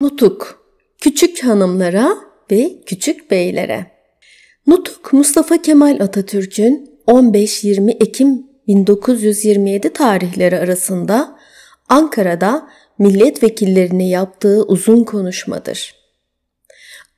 Nutuk Küçük hanımlara ve küçük beylere Nutuk Mustafa Kemal Atatürk'ün 15-20 Ekim 1927 tarihleri arasında Ankara'da milletvekillerine yaptığı uzun konuşmadır.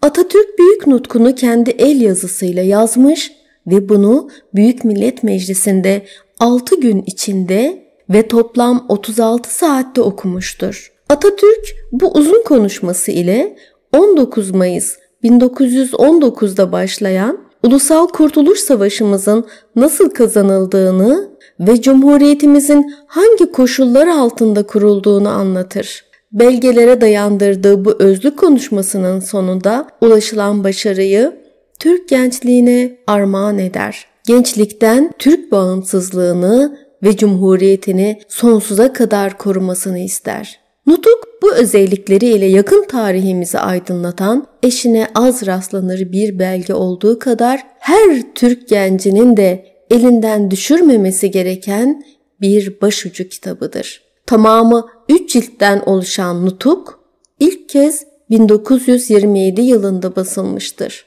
Atatürk büyük nutkunu kendi el yazısıyla yazmış ve bunu Büyük Millet Meclisi'nde 6 gün içinde ve toplam 36 saatte okumuştur. Atatürk bu uzun konuşması ile 19 Mayıs 1919'da başlayan Ulusal Kurtuluş Savaşımızın nasıl kazanıldığını ve Cumhuriyetimizin hangi koşullar altında kurulduğunu anlatır. Belgelere dayandırdığı bu özlü konuşmasının sonunda ulaşılan başarıyı Türk gençliğine armağan eder. Gençlikten Türk bağımsızlığını ve cumhuriyetini sonsuza kadar korumasını ister. Nutuk bu özellikleriyle yakın tarihimizi aydınlatan, eşine az rastlanır bir belge olduğu kadar her Türk gencinin de elinden düşürmemesi gereken bir başucu kitabıdır. Tamamı 3 ciltten oluşan Nutuk ilk kez 1927 yılında basılmıştır.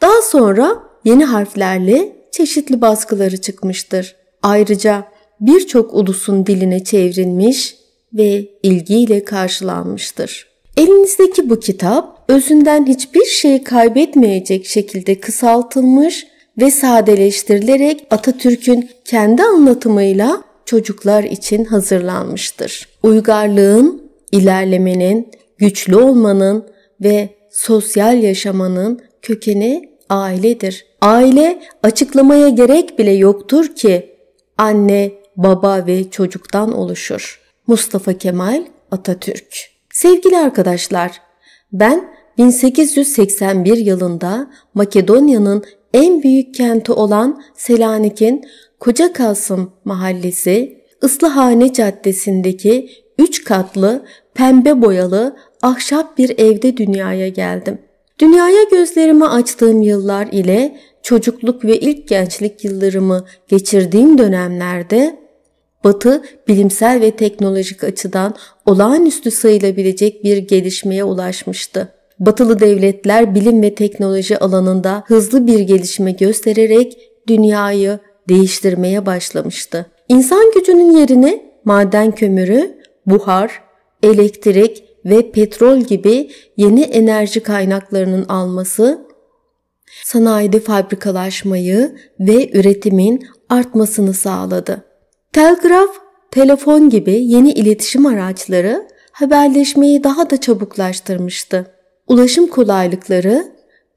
Daha sonra yeni harflerle çeşitli baskıları çıkmıştır. Ayrıca birçok ulusun diline çevrilmiş ve ilgiyle karşılanmıştır. Elinizdeki bu kitap özünden hiçbir şey kaybetmeyecek şekilde kısaltılmış ve sadeleştirilerek Atatürk'ün kendi anlatımıyla çocuklar için hazırlanmıştır. Uygarlığın, ilerlemenin, güçlü olmanın ve sosyal yaşamanın kökeni ailedir. Aile açıklamaya gerek bile yoktur ki anne, baba ve çocuktan oluşur. Mustafa Kemal Atatürk. Sevgili arkadaşlar, ben 1881 yılında Makedonya'nın en büyük kenti olan Selanik'in Koca Kasım mahallesi Islahane Caddesi'ndeki 3 katlı pembe boyalı ahşap bir evde dünyaya geldim. Dünyaya gözlerimi açtığım yıllar ile çocukluk ve ilk gençlik yıllarımı geçirdiğim dönemlerde Batı bilimsel ve teknolojik açıdan olağanüstü sayılabilecek bir gelişmeye ulaşmıştı. Batılı devletler bilim ve teknoloji alanında hızlı bir gelişme göstererek dünyayı değiştirmeye başlamıştı. İnsan gücünün yerine maden kömürü, buhar, elektrik ve petrol gibi yeni enerji kaynaklarının alması sanayide fabrikalaşmayı ve üretimin artmasını sağladı. Telgraf, telefon gibi yeni iletişim araçları haberleşmeyi daha da çabuklaştırmıştı. Ulaşım kolaylıkları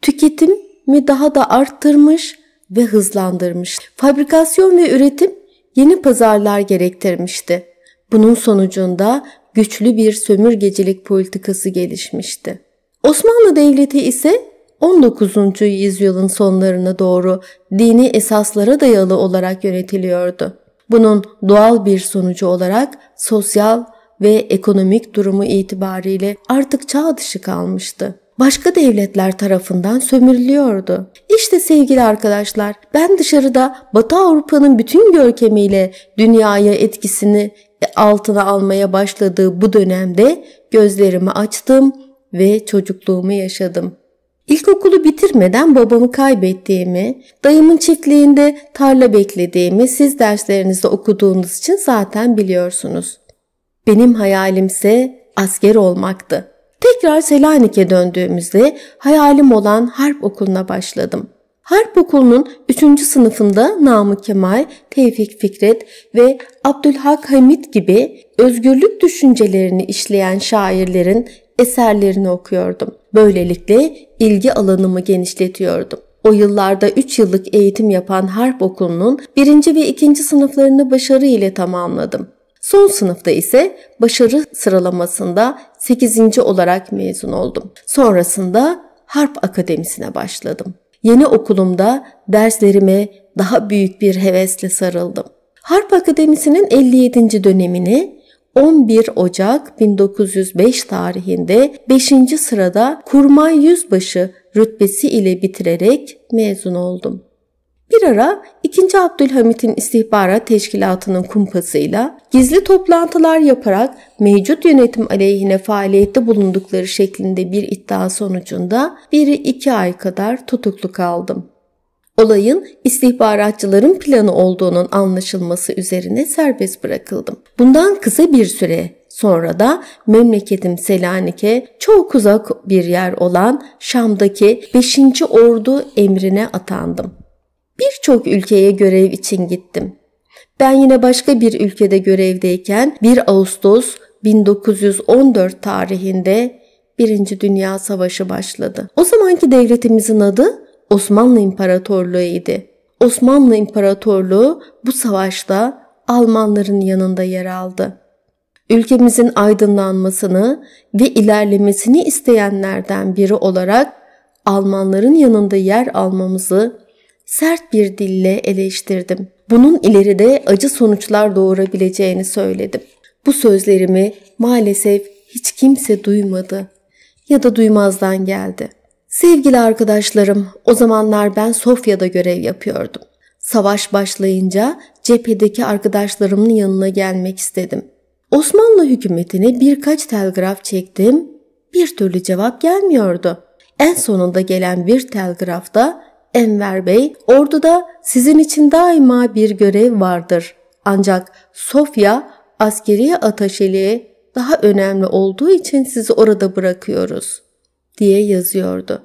tüketimi daha da arttırmış ve hızlandırmış. Fabrikasyon ve üretim yeni pazarlar gerektirmişti. Bunun sonucunda güçlü bir sömürgecilik politikası gelişmişti. Osmanlı Devleti ise 19. yüzyılın sonlarına doğru dini esaslara dayalı olarak yönetiliyordu. Bunun doğal bir sonucu olarak sosyal ve ekonomik durumu itibariyle artık çağ dışı kalmıştı. Başka devletler tarafından sömürülüyordu. İşte sevgili arkadaşlar ben dışarıda Batı Avrupa'nın bütün görkemiyle dünyaya etkisini altına almaya başladığı bu dönemde gözlerimi açtım ve çocukluğumu yaşadım. İlkokulu bitirmeden babamı kaybettiğimi, dayımın çiftliğinde tarla beklediğimi siz derslerinizde okuduğunuz için zaten biliyorsunuz. Benim hayalimse asker olmaktı. Tekrar Selanik'e döndüğümüzde hayalim olan harp okuluna başladım. Harp okulunun 3. sınıfında Namık Kemal, Tevfik Fikret ve Abdülhak Hamit gibi özgürlük düşüncelerini işleyen şairlerin eserlerini okuyordum. Böylelikle ilgi alanımı genişletiyordum. O yıllarda 3 yıllık eğitim yapan harp okulunun 1. ve 2. sınıflarını başarı ile tamamladım. Son sınıfta ise başarı sıralamasında 8. olarak mezun oldum. Sonrasında Harp Akademisi'ne başladım. Yeni okulumda derslerime daha büyük bir hevesle sarıldım. Harp Akademisi'nin 57. dönemini 11 Ocak 1905 tarihinde 5. sırada kurmay yüzbaşı rütbesi ile bitirerek mezun oldum. Bir ara 2. Abdülhamit'in istihbarat teşkilatının kumpasıyla gizli toplantılar yaparak mevcut yönetim aleyhine faaliyette bulundukları şeklinde bir iddia sonucunda biri iki ay kadar tutuklu kaldım. Olayın istihbaratçıların planı olduğunun anlaşılması üzerine serbest bırakıldım. Bundan kısa bir süre sonra da memleketim Selanik'e çok uzak bir yer olan Şam'daki 5. Ordu emrine atandım. Birçok ülkeye görev için gittim. Ben yine başka bir ülkede görevdeyken 1 Ağustos 1914 tarihinde Birinci Dünya Savaşı başladı. O zamanki devletimizin adı Osmanlı İmparatorluğu idi. Osmanlı İmparatorluğu bu savaşta Almanların yanında yer aldı. Ülkemizin aydınlanmasını ve ilerlemesini isteyenlerden biri olarak Almanların yanında yer almamızı sert bir dille eleştirdim. Bunun ileride acı sonuçlar doğurabileceğini söyledim. Bu sözlerimi maalesef hiç kimse duymadı ya da duymazdan geldi. Sevgili arkadaşlarım, o zamanlar ben Sofya'da görev yapıyordum. Savaş başlayınca cephedeki arkadaşlarımın yanına gelmek istedim. Osmanlı hükümetine birkaç telgraf çektim, bir türlü cevap gelmiyordu. En sonunda gelen bir telgrafta Enver Bey, orduda sizin için daima bir görev vardır. Ancak Sofya askeri ataşeliğe daha önemli olduğu için sizi orada bırakıyoruz diye yazıyordu.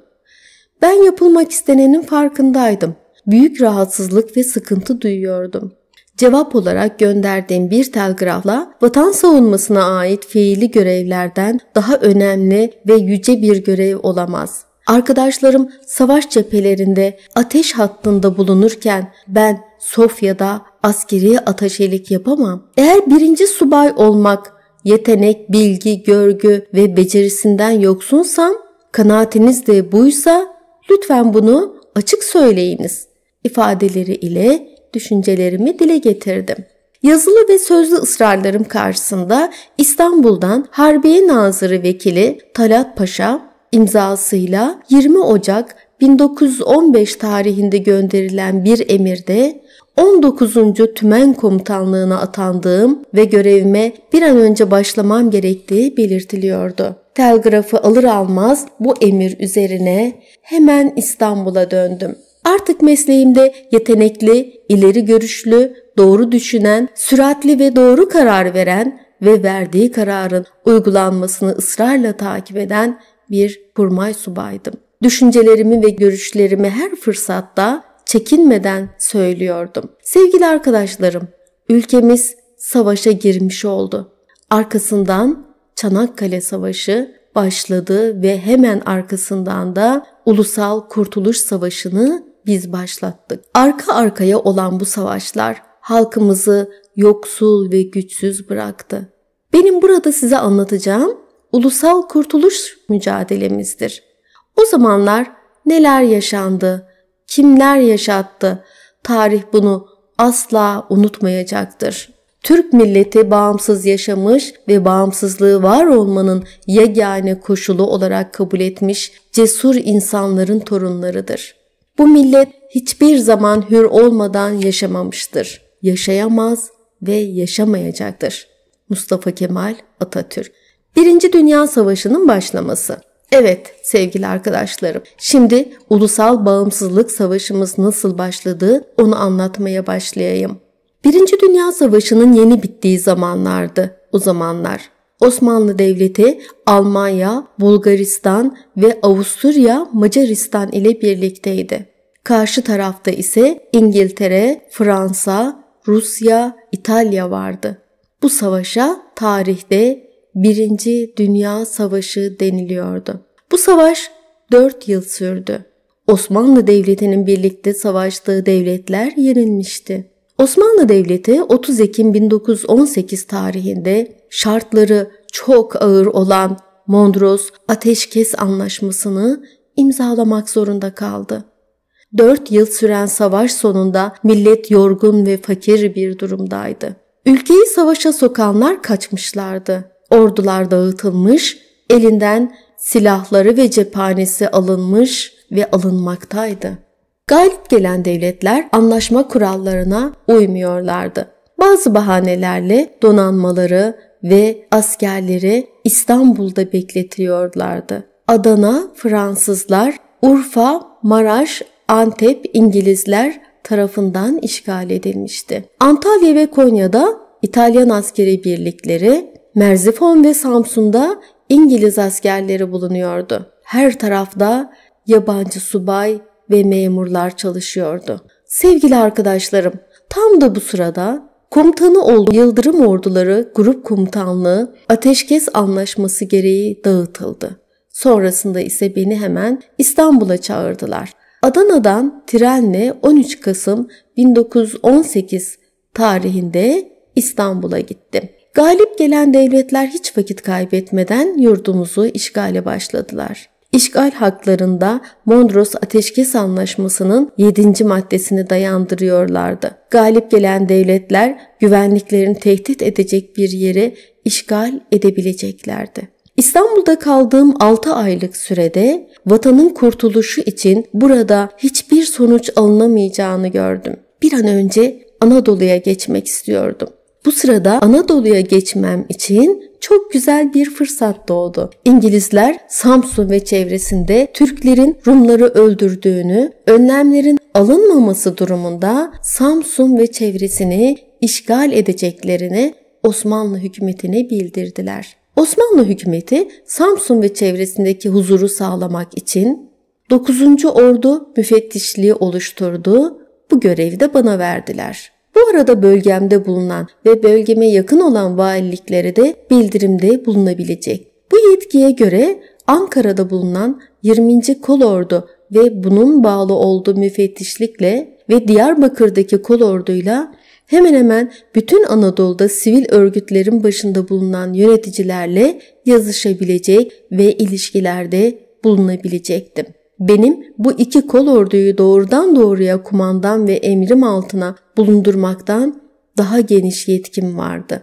Ben yapılmak istenenin farkındaydım. Büyük rahatsızlık ve sıkıntı duyuyordum. Cevap olarak gönderdiğim bir telgrafla vatan savunmasına ait fiili görevlerden daha önemli ve yüce bir görev olamaz. Arkadaşlarım savaş cephelerinde ateş hattında bulunurken ben Sofya'da askeri ataşelik yapamam. Eğer birinci subay olmak yetenek, bilgi, görgü ve becerisinden yoksunsam kanaatiniz de buysa lütfen bunu açık söyleyiniz ifadeleri ile düşüncelerimi dile getirdim. Yazılı ve sözlü ısrarlarım karşısında İstanbul'dan Harbiye Nazırı Vekili Talat Paşa imzasıyla 20 Ocak 1915 tarihinde gönderilen bir emirde 19. Tümen Komutanlığına atandığım ve görevime bir an önce başlamam gerektiği belirtiliyordu. Telgrafı alır almaz bu emir üzerine hemen İstanbul'a döndüm. Artık mesleğimde yetenekli, ileri görüşlü, doğru düşünen, süratli ve doğru karar veren ve verdiği kararın uygulanmasını ısrarla takip eden bir kurmay subaydım. Düşüncelerimi ve görüşlerimi her fırsatta çekinmeden söylüyordum. Sevgili arkadaşlarım, ülkemiz savaşa girmiş oldu. Arkasından Çanakkale Savaşı başladı ve hemen arkasından da Ulusal Kurtuluş Savaşı'nı biz başlattık. Arka arkaya olan bu savaşlar halkımızı yoksul ve güçsüz bıraktı. Benim burada size anlatacağım ulusal kurtuluş mücadelemizdir. O zamanlar neler yaşandı, kimler yaşattı, tarih bunu asla unutmayacaktır. Türk milleti bağımsız yaşamış ve bağımsızlığı var olmanın yegane koşulu olarak kabul etmiş cesur insanların torunlarıdır. Bu millet hiçbir zaman hür olmadan yaşamamıştır. Yaşayamaz ve yaşamayacaktır. Mustafa Kemal Atatürk Birinci Dünya Savaşı'nın başlaması. Evet sevgili arkadaşlarım, şimdi ulusal bağımsızlık savaşımız nasıl başladı onu anlatmaya başlayayım. Birinci Dünya Savaşı'nın yeni bittiği zamanlardı o zamanlar. Osmanlı Devleti Almanya, Bulgaristan ve Avusturya Macaristan ile birlikteydi. Karşı tarafta ise İngiltere, Fransa, Rusya, İtalya vardı. Bu savaşa tarihte Birinci Dünya Savaşı deniliyordu. Bu savaş 4 yıl sürdü. Osmanlı Devleti'nin birlikte savaştığı devletler yenilmişti. Osmanlı Devleti 30 Ekim 1918 tarihinde şartları çok ağır olan Mondros Ateşkes Anlaşması'nı imzalamak zorunda kaldı. 4 yıl süren savaş sonunda millet yorgun ve fakir bir durumdaydı. Ülkeyi savaşa sokanlar kaçmışlardı. Ordular dağıtılmış, elinden silahları ve cephanesi alınmış ve alınmaktaydı. Galip gelen devletler anlaşma kurallarına uymuyorlardı. Bazı bahanelerle donanmaları ve askerleri İstanbul'da bekletiyorlardı. Adana Fransızlar, Urfa, Maraş, Antep İngilizler tarafından işgal edilmişti. Antalya ve Konya'da İtalyan askeri birlikleri, Merzifon ve Samsun'da İngiliz askerleri bulunuyordu. Her tarafta yabancı subay ve memurlar çalışıyordu. Sevgili arkadaşlarım, tam da bu sırada komutanı olduğu Yıldırım Orduları Grup Komutanlığı Ateşkes Anlaşması gereği dağıtıldı. Sonrasında ise beni hemen İstanbul'a çağırdılar. Adana'dan trenle 13 Kasım 1918 tarihinde İstanbul'a gittim. Galip gelen devletler hiç vakit kaybetmeden yurdumuzu işgale başladılar. İşgal haklarında Mondros Ateşkes Anlaşması'nın 7. maddesini dayandırıyorlardı. Galip gelen devletler güvenliklerini tehdit edecek bir yeri işgal edebileceklerdi. İstanbul'da kaldığım 6 aylık sürede vatanın kurtuluşu için burada hiçbir sonuç alınamayacağını gördüm. Bir an önce Anadolu'ya geçmek istiyordum. Bu sırada Anadolu'ya geçmem için çok güzel bir fırsat doğdu. İngilizler Samsun ve çevresinde Türklerin Rumları öldürdüğünü, önlemlerin alınmaması durumunda Samsun ve çevresini işgal edeceklerini Osmanlı hükümetine bildirdiler. Osmanlı hükümeti Samsun ve çevresindeki huzuru sağlamak için 9. Ordu müfettişliği oluşturdu. Bu görevi de bana verdiler. Bu arada bölgemde bulunan ve bölgeme yakın olan valiliklere de bildirimde bulunabilecek. Bu yetkiye göre Ankara'da bulunan 20. Kolordu ve bunun bağlı olduğu müfettişlikle ve Diyarbakır'daki kolorduyla hemen hemen bütün Anadolu'da sivil örgütlerin başında bulunan yöneticilerle yazışabilecek ve ilişkilerde bulunabilecektim. Benim bu iki kol orduyu doğrudan doğruya kumandan ve emrim altına bulundurmaktan daha geniş yetkim vardı.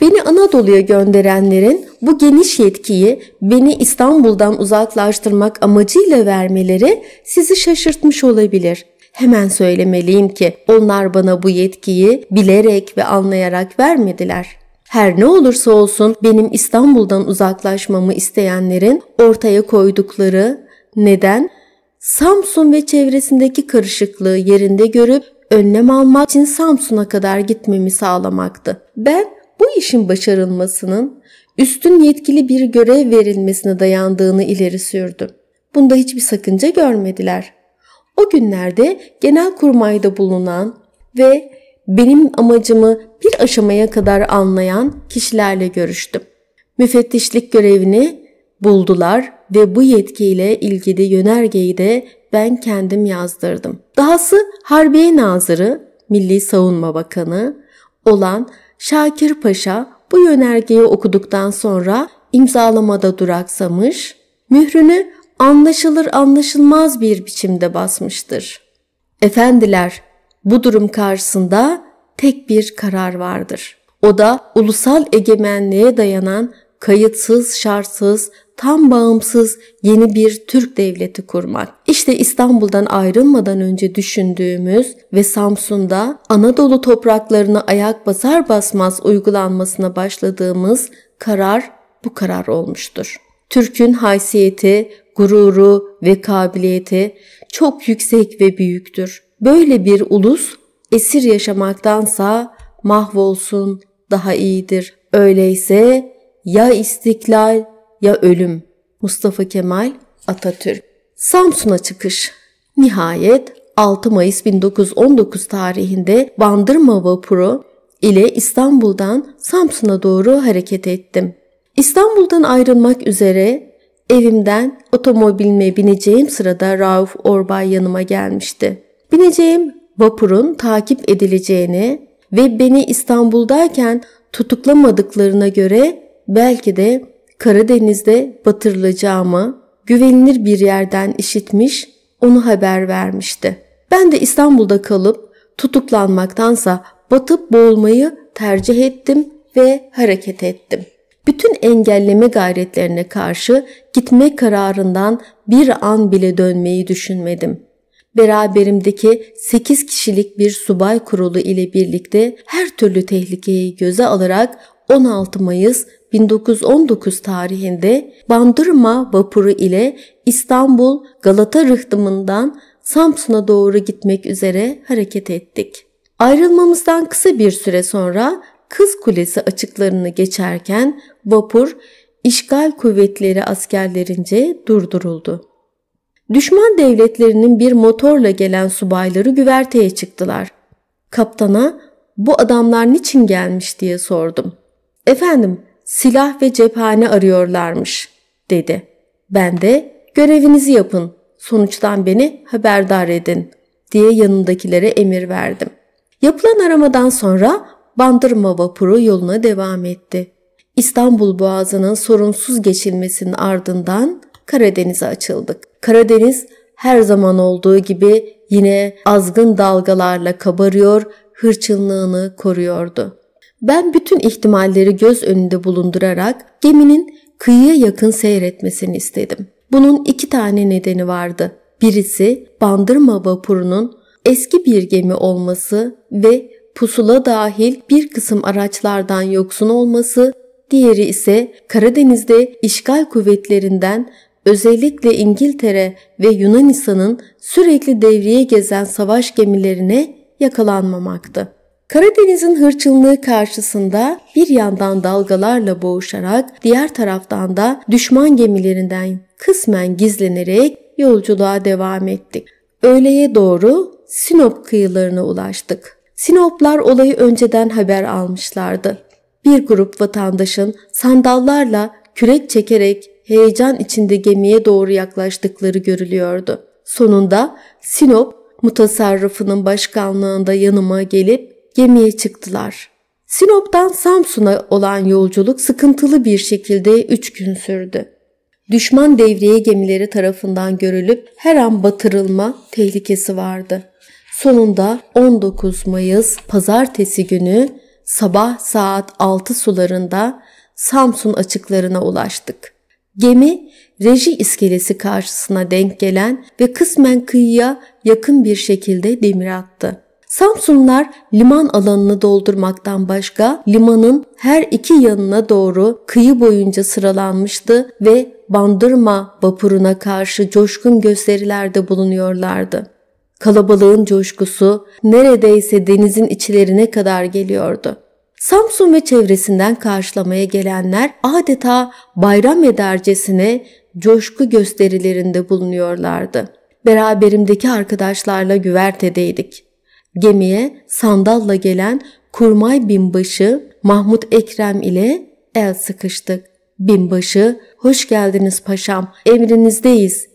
Beni Anadolu'ya gönderenlerin bu geniş yetkiyi beni İstanbul'dan uzaklaştırmak amacıyla vermeleri sizi şaşırtmış olabilir. Hemen söylemeliyim ki onlar bana bu yetkiyi bilerek ve anlayarak vermediler. Her ne olursa olsun benim İstanbul'dan uzaklaşmamı isteyenlerin ortaya koydukları neden Samsun ve çevresindeki karışıklığı yerinde görüp önlem almak için Samsun'a kadar gitmemi sağlamaktı. Ben bu işin başarılmasının üstün yetkili bir görev verilmesine dayandığını ileri sürdüm. Bunda hiçbir sakınca görmediler. O günlerde genel kurmayda bulunan ve benim amacımı bir aşamaya kadar anlayan kişilerle görüştüm. Müfettişlik görevini buldular ve bu yetkiyle ilgili yönergeyi de ben kendim yazdırdım. Dahası Harbiye Nazırı, Milli Savunma Bakanı olan Şakir Paşa bu yönergeyi okuduktan sonra imzalamada duraksamış, mührünü anlaşılır anlaşılmaz bir biçimde basmıştır. Efendiler, bu durum karşısında tek bir karar vardır. O da ulusal egemenliğe dayanan kayıtsız, şartsız, tam bağımsız yeni bir Türk devleti kurmak. İşte İstanbul'dan ayrılmadan önce düşündüğümüz ve Samsun'da Anadolu topraklarını ayak basar basmaz uygulanmasına başladığımız karar bu karar olmuştur. Türk'ün haysiyeti, gururu ve kabiliyeti çok yüksek ve büyüktür. Böyle bir ulus esir yaşamaktansa mahvolsun daha iyidir. Öyleyse ya istiklal ya ölüm. Mustafa Kemal Atatürk. Samsun'a çıkış. Nihayet 6 Mayıs 1919 tarihinde Bandırma vapuru ile İstanbul'dan Samsun'a doğru hareket ettim. İstanbul'dan ayrılmak üzere evimden otomobilime bineceğim sırada Rauf Orbay yanıma gelmişti. Bineceğim vapurun takip edileceğini ve beni İstanbul'dayken tutuklamadıklarına göre belki de Karadeniz'de batırılacağımı güvenilir bir yerden işitmiş, onu haber vermişti. Ben de İstanbul'da kalıp tutuklanmaktansa batıp boğulmayı tercih ettim ve hareket ettim. Bütün engelleme gayretlerine karşı gitme kararından bir an bile dönmeyi düşünmedim. Beraberimdeki 8 kişilik bir subay kurulu ile birlikte her türlü tehlikeyi göze alarak 16 Mayıs 1919 tarihinde Bandırma vapuru ile İstanbul Galata rıhtımından Samsun'a doğru gitmek üzere hareket ettik. Ayrılmamızdan kısa bir süre sonra Kız Kulesi açıklarını geçerken vapur işgal kuvvetleri askerlerince durduruldu. Düşman devletlerinin bir motorla gelen subayları güverteye çıktılar. Kaptana bu adamlar niçin gelmiş diye sordum. Efendim silah ve cephane arıyorlarmış dedi. Ben de görevinizi yapın sonuçtan beni haberdar edin diye yanındakilere emir verdim. Yapılan aramadan sonra Bandırma vapuru yoluna devam etti. İstanbul Boğazı'nın sorunsuz geçilmesinin ardından Karadeniz'e açıldık. Karadeniz her zaman olduğu gibi yine azgın dalgalarla kabarıyor, hırçınlığını koruyordu. Ben bütün ihtimalleri göz önünde bulundurarak geminin kıyıya yakın seyretmesini istedim. Bunun iki tane nedeni vardı. Birisi Bandırma vapurunun eski bir gemi olması ve pusula dahil bir kısım araçlardan yoksun olması, diğeri ise Karadeniz'de işgal kuvvetlerinden özellikle İngiltere ve Yunanistan'ın sürekli devriye gezen savaş gemilerine yakalanmamaktı. Karadeniz'in hırçınlığı karşısında bir yandan dalgalarla boğuşarak diğer taraftan da düşman gemilerinden kısmen gizlenerek yolculuğa devam ettik. Öğleye doğru Sinop kıyılarına ulaştık. Sinoplar olayı önceden haber almışlardı. Bir grup vatandaşın sandallarla kürek çekerek heyecan içinde gemiye doğru yaklaştıkları görülüyordu. Sonunda Sinop mutasarrıfının başkanlığında yanıma gelip gemiye çıktılar. Sinop'tan Samsun'a olan yolculuk sıkıntılı bir şekilde 3 gün sürdü. Düşman devriye gemileri tarafından görülüp her an batırılma tehlikesi vardı. Sonunda 19 Mayıs pazartesi günü sabah saat 6 sularında Samsun açıklarına ulaştık. Gemi reji iskelesi karşısına denk gelen ve kısmen kıyıya yakın bir şekilde demir attı. Samsunlar liman alanını doldurmaktan başka limanın her iki yanına doğru kıyı boyunca sıralanmıştı ve bandırma vapuruna karşı coşkun gösterilerde bulunuyorlardı. Kalabalığın coşkusu neredeyse denizin içlerine kadar geliyordu. Samsun ve çevresinden karşılamaya gelenler adeta bayram edercesine coşku gösterilerinde bulunuyorlardı. Beraberimdeki arkadaşlarla güvertedeydik. Gemiye sandalla gelen kurmay binbaşı Mahmut Ekrem ile el sıkıştık. Binbaşı, hoş geldiniz paşam, emrinizdeyiz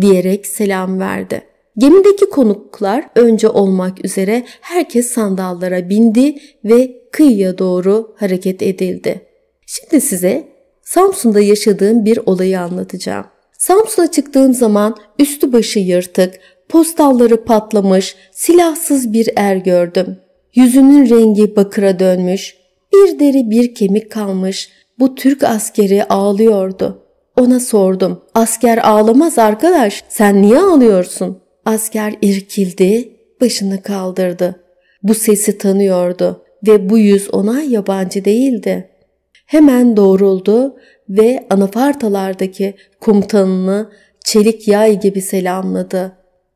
diyerek selam verdi. Gemideki konuklar önce olmak üzere herkes sandallara bindi ve kıyıya doğru hareket edildi. Şimdi size Samsun'da yaşadığım bir olayı anlatacağım. Samsun'a çıktığım zaman üstü başı yırtık, postalları patlamış, silahsız bir er gördüm. Yüzünün rengi bakıra dönmüş, bir deri bir kemik kalmış. Bu Türk askeri ağlıyordu. Ona sordum. Asker ağlamaz arkadaş. Sen niye ağlıyorsun? Asker irkildi, başını kaldırdı. Bu sesi tanıyordu ve bu yüz ona yabancı değildi. Hemen doğruldu ve anafartalardaki komutanını çelik yay gibi selamladı.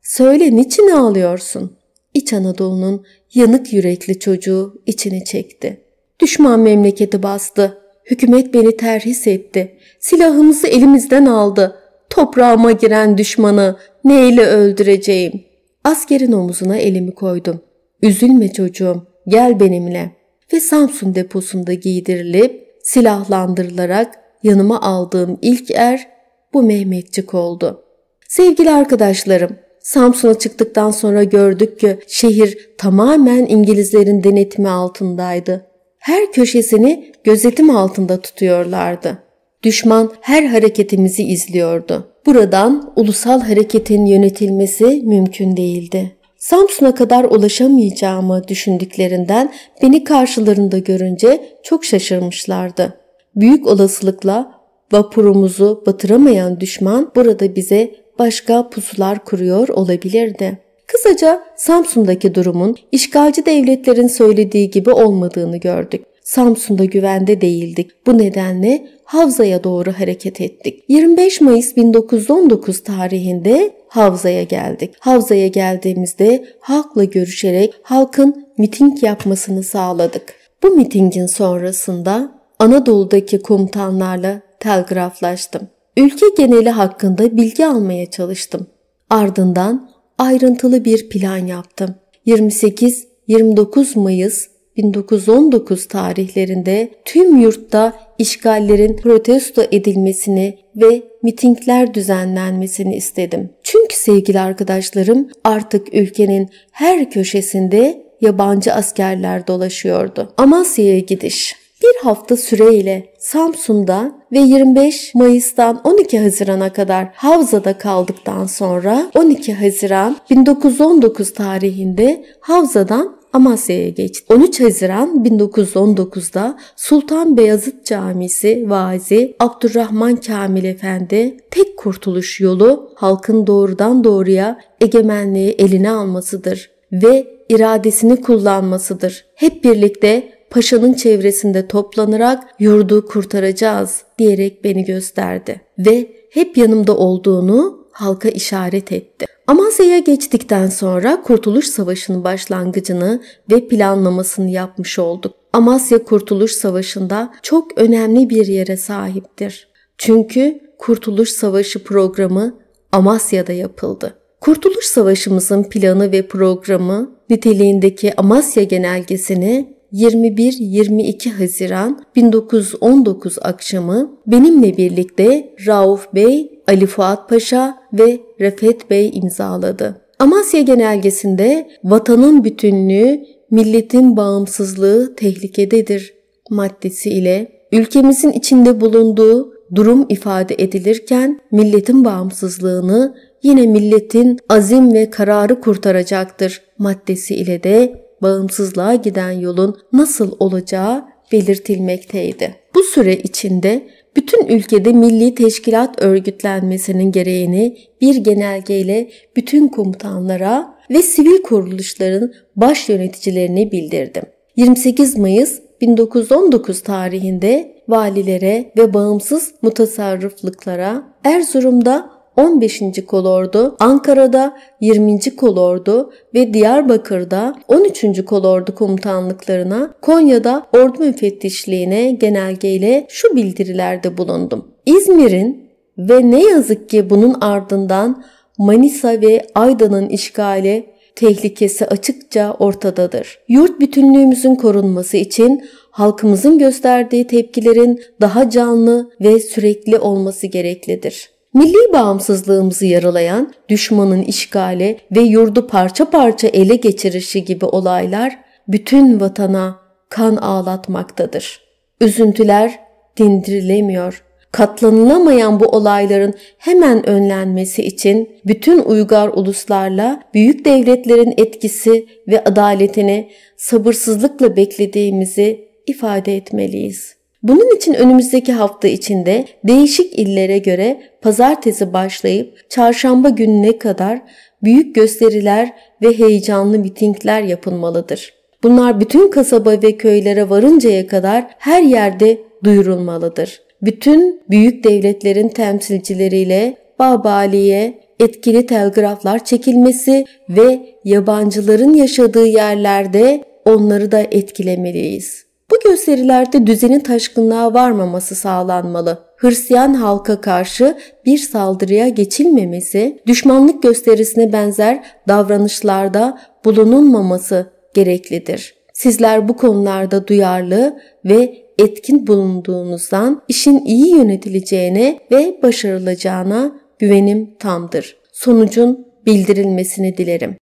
Söyle niçin ağlıyorsun? İç Anadolu'nun yanık yürekli çocuğu içini çekti. Düşman memleketi bastı. Hükümet beni terhis etti. Silahımızı elimizden aldı. Toprağıma giren düşmanı neyle öldüreceğim? Askerin omuzuna elimi koydum. Üzülme çocuğum, gel benimle. Ve Samsun deposunda giydirilip silahlandırılarak yanıma aldığım ilk er bu Mehmetçik oldu. Sevgili arkadaşlarım, Samsun'a çıktıktan sonra gördük ki şehir tamamen İngilizlerin denetimi altındaydı. Her köşesini gözetim altında tutuyorlardı. Düşman her hareketimizi izliyordu. Buradan ulusal hareketin yönetilmesi mümkün değildi. Samsun'a kadar ulaşamayacağımı düşündüklerinden beni karşılarında görünce çok şaşırmışlardı. Büyük olasılıkla vapurumuzu batıramayan düşman burada bize başka pusular kuruyor olabilirdi. Kısaca Samsun'daki durumun işgalci devletlerin söylediği gibi olmadığını gördük. Samsun'da güvende değildik. Bu nedenle Havza'ya doğru hareket ettik. 25 Mayıs 1919 tarihinde Havza'ya geldik. Havza'ya geldiğimizde halkla görüşerek halkın miting yapmasını sağladık. Bu mitingin sonrasında Anadolu'daki komutanlarla telgraflaştım. Ülke geneli hakkında bilgi almaya çalıştım. Ardından ayrıntılı bir plan yaptım. 28-29 Mayıs 1919 tarihlerinde tüm yurtta işgallerin protesto edilmesini ve mitingler düzenlenmesini istedim. Çünkü sevgili arkadaşlarım artık ülkenin her köşesinde yabancı askerler dolaşıyordu. Amasya'ya gidiş bir hafta süreyle Samsun'da ve 25 Mayıs'tan 12 Haziran'a kadar Havza'da kaldıktan sonra 12 Haziran 1919 tarihinde Havza'dan Amasya'ya geçti. 13 Haziran 1919'da Sultan Beyazıt Camisi Vazi Abdurrahman Kamil Efendi tek kurtuluş yolu halkın doğrudan doğruya egemenliği eline almasıdır ve iradesini kullanmasıdır. Hep birlikte paşanın çevresinde toplanarak yurdu kurtaracağız diyerek beni gösterdi ve hep yanımda olduğunu halka işaret etti. Amasya'ya geçtikten sonra Kurtuluş Savaşı'nın başlangıcını ve planlamasını yapmış olduk. Amasya Kurtuluş Savaşı'nda çok önemli bir yere sahiptir. Çünkü Kurtuluş Savaşı programı Amasya'da yapıldı. Kurtuluş Savaşımızın planı ve programı niteliğindeki Amasya Genelgesini 21-22 Haziran 1919 akşamı benimle birlikte Rauf Bey, Ali Fuat Paşa ve Refet Bey imzaladı. Amasya genelgesinde vatanın bütünlüğü, milletin bağımsızlığı tehlikededir maddesi ile ülkemizin içinde bulunduğu durum ifade edilirken milletin bağımsızlığını yine milletin azim ve kararı kurtaracaktır maddesi ile de bağımsızlığa giden yolun nasıl olacağı belirtilmekteydi. Bu süre içinde bütün ülkede milli teşkilat örgütlenmesinin gereğini bir genelgeyle bütün komutanlara ve sivil kuruluşların baş yöneticilerine bildirdim. 28 Mayıs 1919 tarihinde valilere ve bağımsız mutasarrıflıklara Erzurum'da 15. Kolordu, Ankara'da 20. Kolordu ve Diyarbakır'da 13. Kolordu komutanlıklarına, Konya'da ordu müfettişliğine genelgeyle şu bildirilerde bulundum. İzmir'in ve ne yazık ki bunun ardından Manisa ve Aydın'ın işgali tehlikesi açıkça ortadadır. Yurt bütünlüğümüzün korunması için halkımızın gösterdiği tepkilerin daha canlı ve sürekli olması gereklidir. Milli bağımsızlığımızı yaralayan düşmanın işgali ve yurdu parça parça ele geçirişi gibi olaylar bütün vatana kan ağlatmaktadır. Üzüntüler dindirilemiyor. Katlanılamayan bu olayların hemen önlenmesi için bütün uygar uluslarla büyük devletlerin etkisi ve adaletini sabırsızlıkla beklediğimizi ifade etmeliyiz. Bunun için önümüzdeki hafta içinde değişik illere göre pazartesi başlayıp çarşamba gününe kadar büyük gösteriler ve heyecanlı mitingler yapılmalıdır. Bunlar bütün kasaba ve köylere varıncaya kadar her yerde duyurulmalıdır. Bütün büyük devletlerin temsilcileriyle Babali'ye etkili telgraflar çekilmesi ve yabancıların yaşadığı yerlerde onları da etkilemeliyiz. Gösterilerde düzenin taşkınlığa varmaması sağlanmalı. Hristiyan halka karşı bir saldırıya geçilmemesi, düşmanlık gösterisine benzer davranışlarda bulunulmaması gereklidir. Sizler bu konularda duyarlı ve etkin bulunduğunuzdan işin iyi yönetileceğine ve başarılacağına güvenim tamdır. Sonucun bildirilmesini dilerim.